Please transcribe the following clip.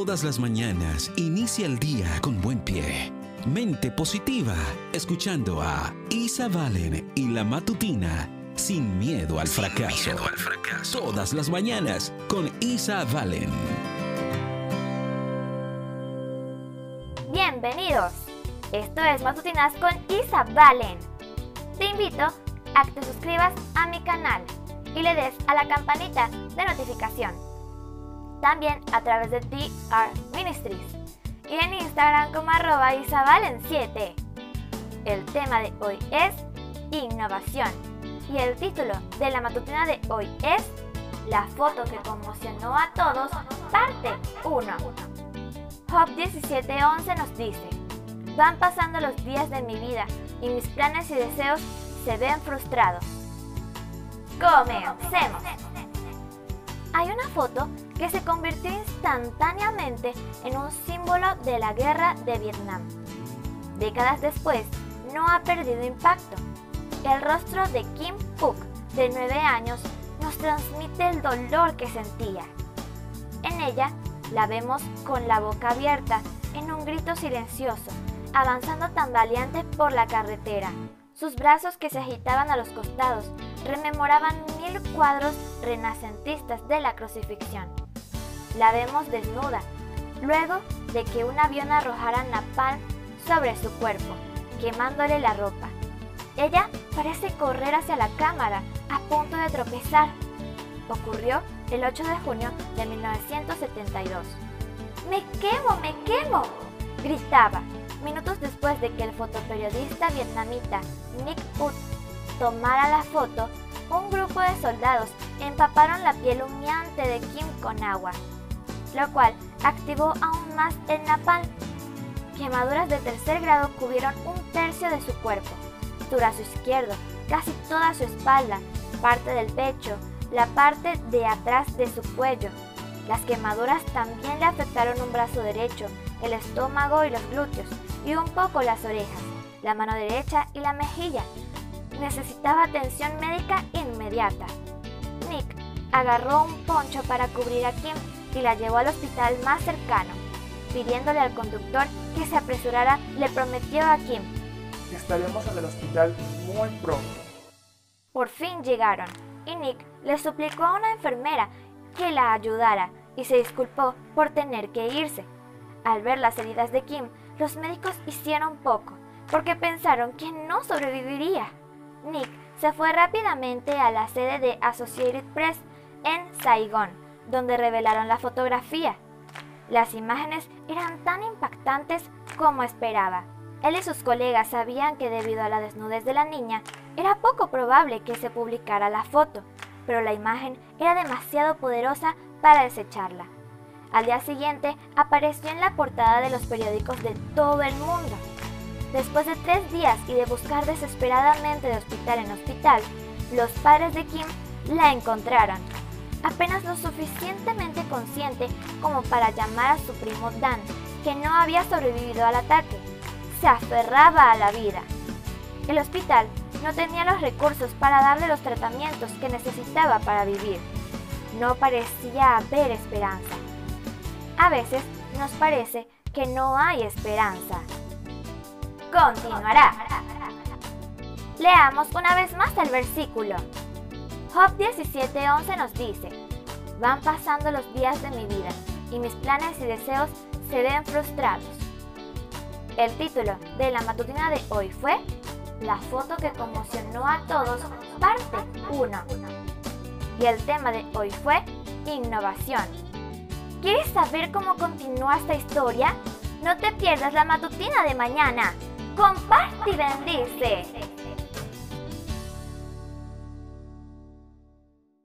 Todas las mañanas inicia el día con buen pie. Mente positiva, escuchando a Isa Valen y la matutina sin miedo al fracaso. al fracaso. Todas las mañanas con Isa Valen. Bienvenidos. Esto es Matutinas con Isa Valen. Te invito a que te suscribas a mi canal y le des a la campanita de notificación. También a través de DR Ministries y en Instagram como arroba isabalen7. El tema de hoy es innovación y el título de la matutina de hoy es La foto que conmocionó a todos, parte 1. Job 17:11 nos dice, van pasando los días de mi vida y mis planes y deseos se ven frustrados. Comencemos. Que se convirtió instantáneamente en un símbolo de la guerra de Vietnam. Décadas después, no ha perdido impacto. El rostro de Kim Phuc, de 9 años, nos transmite el dolor que sentía. En ella, la vemos con la boca abierta, en un grito silencioso, avanzando tambaleante por la carretera. Sus brazos que se agitaban a los costados rememoraban mil cuadros renacentistas de la crucifixión. La vemos desnuda, luego de que un avión arrojara napalm sobre su cuerpo, quemándole la ropa. Ella parece correr hacia la cámara, a punto de tropezar. Ocurrió el 8 de junio de 1972. ¡Me quemo, me quemo! gritaba, minutos después de que el fotoperiodista vietnamita Nick Ut tomara la foto, un grupo de soldados empaparon la piel humeante de Kim con agua, lo cual activó aún más el napalm. Quemaduras de tercer grado cubrieron un tercio de su cuerpo, su brazo izquierdo, casi toda su espalda, parte del pecho, la parte de atrás de su cuello. Las quemaduras también le afectaron un brazo derecho, el estómago y los glúteos, y un poco las orejas, la mano derecha y la mejilla. Necesitaba atención médica inmediata. Agarró un poncho para cubrir a Kim y la llevó al hospital más cercano. Pidiéndole al conductor que se apresurara, le prometió a Kim. Estaremos en el hospital muy pronto. Por fin llegaron y Nick le suplicó a una enfermera que la ayudara y se disculpó por tener que irse. Al ver las heridas de Kim, los médicos hicieron poco, porque pensaron que no sobreviviría. Nick se fue rápidamente a la sede de Associated Press en Saigón, donde revelaron la fotografía. Las imágenes eran tan impactantes como esperaba. Él y sus colegas sabían que debido a la desnudez de la niña, era poco probable que se publicara la foto, pero la imagen era demasiado poderosa para desecharla. Al día siguiente apareció en la portada de los periódicos de todo el mundo. Después de tres días y de buscar desesperadamente de hospital en hospital, los padres de Kim la encontraron, apenas lo suficientemente consciente como para llamar a su primo Dan, que no había sobrevivido al ataque. Se aferraba a la vida. El hospital no tenía los recursos para darle los tratamientos que necesitaba para vivir. No parecía haber esperanza. A veces nos parece que no hay esperanza. Continuará. Leamos una vez más el versículo. Job 17:11 nos dice, van pasando los días de mi vida y mis planes y deseos se ven frustrados. El título de la matutina de hoy fue La foto que conmocionó a todos, parte 1. Y el tema de hoy fue Innovación. ¿Quieres saber cómo continúa esta historia? No te pierdas la matutina de mañana. Comparte y bendice.